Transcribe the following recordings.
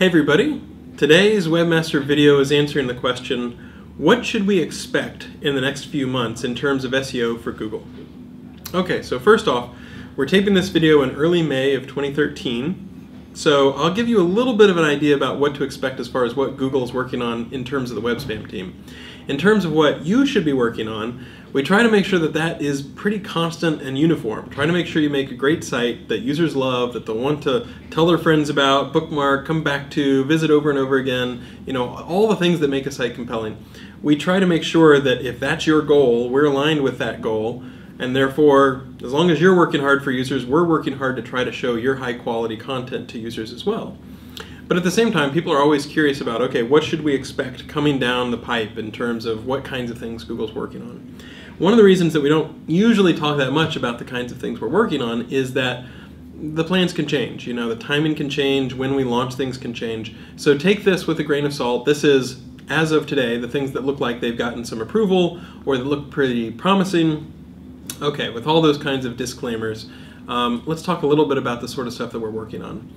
Hey everybody, today's Webmaster video is answering the question, what should we expect in the next few months in terms of SEO for Google? Okay, so first off, we're taping this video in early May of 2013, so I'll give you a little bit of an idea about what to expect as far as what Google is working on in terms of the web spam team. In terms of what you should be working on, we try to make sure that that is pretty constant and uniform. Try to make sure you make a great site that users love, that they'll want to tell their friends about, bookmark, come back to, visit over and over again, you know, all the things that make a site compelling. We try to make sure that if that's your goal, we're aligned with that goal, and therefore, as long as you're working hard for users, we're working hard to try to show your high quality content to users as well. But at the same time, people are always curious about, okay, what should we expect coming down the pipe in terms of what kinds of things Google's working on? One of the reasons that we don't usually talk that much about the kinds of things we're working on is that the plans can change. You know, the timing can change, when we launch things can change. So take this with a grain of salt. This is, as of today, the things that look like they've gotten some approval or that look pretty promising. Okay, with all those kinds of disclaimers, um, let's talk a little bit about the sort of stuff that we're working on.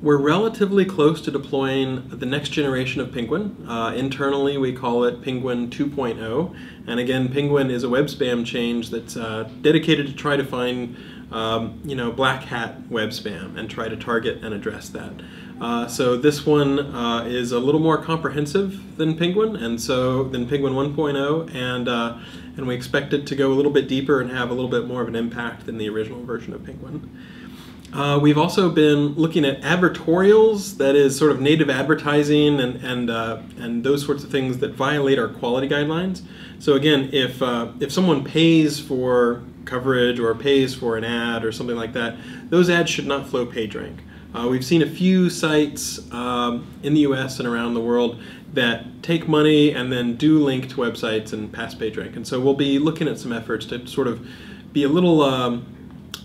We're relatively close to deploying the next generation of Penguin. Uh, internally, we call it Penguin 2.0. And again, Penguin is a web spam change that's uh, dedicated to try to find, um, you know, black hat web spam and try to target and address that. Uh, so this one uh, is a little more comprehensive than Penguin, and so than Penguin 1.0, and uh, and we expect it to go a little bit deeper and have a little bit more of an impact than the original version of Penguin. Uh, we've also been looking at advertorials, that is sort of native advertising and, and, uh, and those sorts of things that violate our quality guidelines. So again, if, uh, if someone pays for coverage or pays for an ad or something like that, those ads should not flow PageRank. Uh, we've seen a few sites um, in the US and around the world that take money and then do link to websites and pass PageRank. And so we'll be looking at some efforts to sort of be a little um,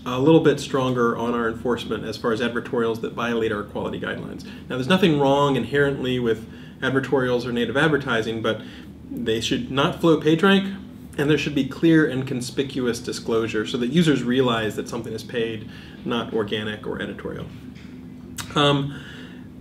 a little bit stronger on our enforcement as far as advertorials that violate our quality guidelines. Now, there's nothing wrong inherently with advertorials or native advertising, but they should not float PageRank, and there should be clear and conspicuous disclosure so that users realize that something is paid, not organic or editorial. Um,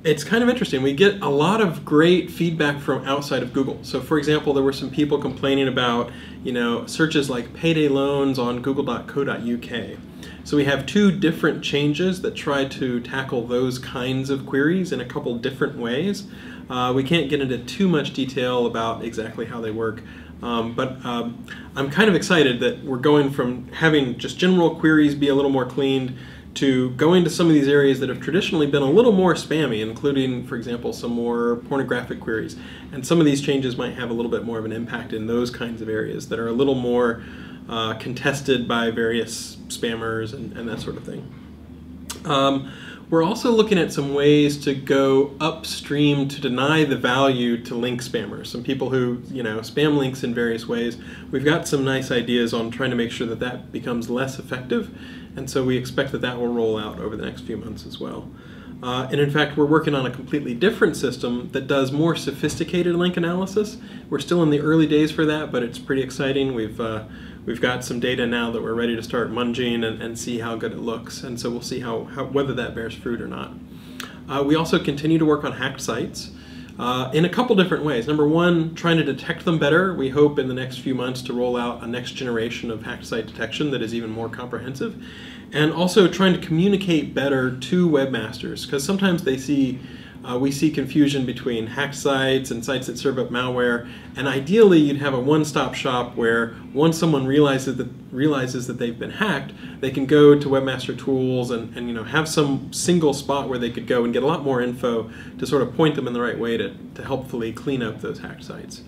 it's kind of interesting. We get a lot of great feedback from outside of Google. So for example, there were some people complaining about, you know, searches like payday loans on google.co.uk. So we have two different changes that try to tackle those kinds of queries in a couple different ways. Uh, we can't get into too much detail about exactly how they work, um, but um, I'm kind of excited that we're going from having just general queries be a little more cleaned to going to some of these areas that have traditionally been a little more spammy, including, for example, some more pornographic queries. And some of these changes might have a little bit more of an impact in those kinds of areas that are a little more uh, contested by various spammers and, and that sort of thing. Um, we're also looking at some ways to go upstream to deny the value to link spammers. Some people who, you know, spam links in various ways. We've got some nice ideas on trying to make sure that that becomes less effective, and so we expect that that will roll out over the next few months as well. Uh, and in fact, we're working on a completely different system that does more sophisticated link analysis. We're still in the early days for that, but it's pretty exciting. We've uh, we've got some data now that we're ready to start munging and, and see how good it looks. And so we'll see how, how whether that bears fruit or not. Uh, we also continue to work on hacked sites. Uh, in a couple different ways. Number one, trying to detect them better. We hope in the next few months to roll out a next generation of hacked site detection that is even more comprehensive. And also trying to communicate better to webmasters, because sometimes they see uh, we see confusion between hacked sites and sites that serve up malware. And ideally, you'd have a one-stop shop where once someone realizes that realizes that they've been hacked, they can go to Webmaster Tools and, and you know have some single spot where they could go and get a lot more info to sort of point them in the right way to, to helpfully clean up those hacked sites.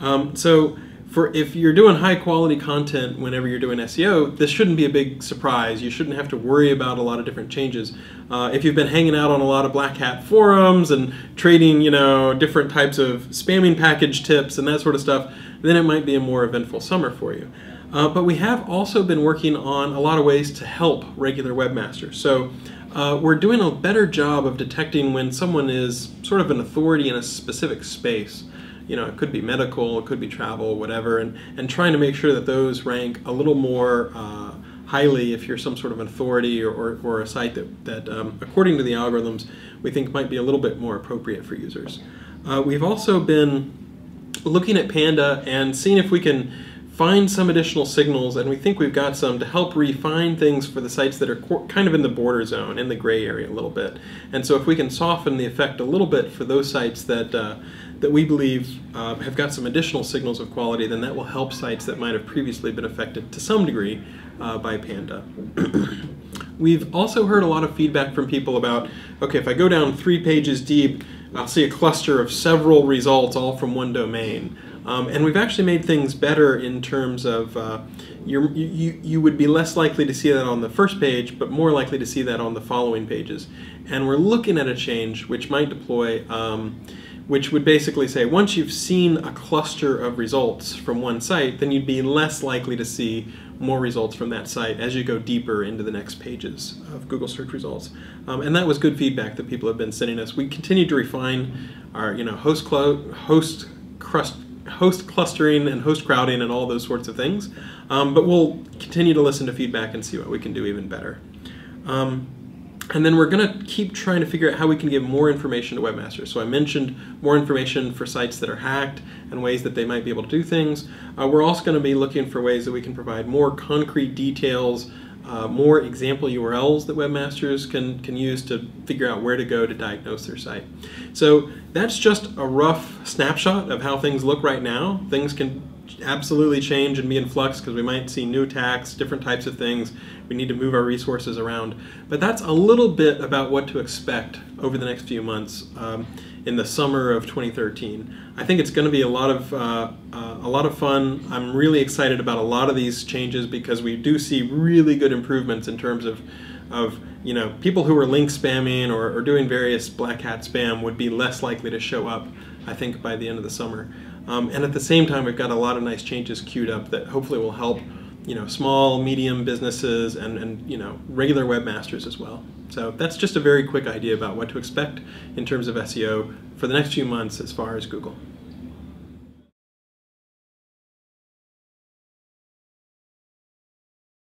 Um, so for if you're doing high quality content whenever you're doing SEO, this shouldn't be a big surprise. You shouldn't have to worry about a lot of different changes. Uh, if you've been hanging out on a lot of black hat forums and trading, you know, different types of spamming package tips and that sort of stuff, then it might be a more eventful summer for you. Uh, but we have also been working on a lot of ways to help regular webmasters. So uh, we're doing a better job of detecting when someone is sort of an authority in a specific space you know, it could be medical, it could be travel, whatever, and, and trying to make sure that those rank a little more uh, highly if you're some sort of an authority or, or, or a site that, that um, according to the algorithms, we think might be a little bit more appropriate for users. Uh, we've also been looking at Panda and seeing if we can find some additional signals, and we think we've got some to help refine things for the sites that are kind of in the border zone, in the gray area a little bit. And so if we can soften the effect a little bit for those sites that, uh, that we believe uh, have got some additional signals of quality, then that will help sites that might have previously been affected to some degree uh, by Panda. We've also heard a lot of feedback from people about, okay, if I go down three pages deep, I'll see a cluster of several results all from one domain. Um, and we've actually made things better in terms of uh, you, you would be less likely to see that on the first page, but more likely to see that on the following pages. And we're looking at a change which might deploy, um, which would basically say once you've seen a cluster of results from one site, then you'd be less likely to see more results from that site as you go deeper into the next pages of Google search results. Um, and that was good feedback that people have been sending us. We continue to refine our you know host host crust host clustering and host crowding and all those sorts of things. Um, but we'll continue to listen to feedback and see what we can do even better. Um, and then we're going to keep trying to figure out how we can give more information to webmasters. So I mentioned more information for sites that are hacked and ways that they might be able to do things. Uh, we're also going to be looking for ways that we can provide more concrete details, uh, more example URLs that webmasters can, can use to figure out where to go to diagnose their site. So that's just a rough snapshot of how things look right now. Things can absolutely change and be in flux because we might see new attacks, different types of things. We need to move our resources around. But that's a little bit about what to expect over the next few months um, in the summer of 2013. I think it's going to be a lot of uh, uh, a lot of fun. I'm really excited about a lot of these changes because we do see really good improvements in terms of of you know people who are link spamming or, or doing various black hat spam would be less likely to show up. I think by the end of the summer. Um, and at the same time, we've got a lot of nice changes queued up that hopefully will help you know, small, medium businesses and, and you know, regular webmasters as well. So that's just a very quick idea about what to expect in terms of SEO for the next few months as far as Google.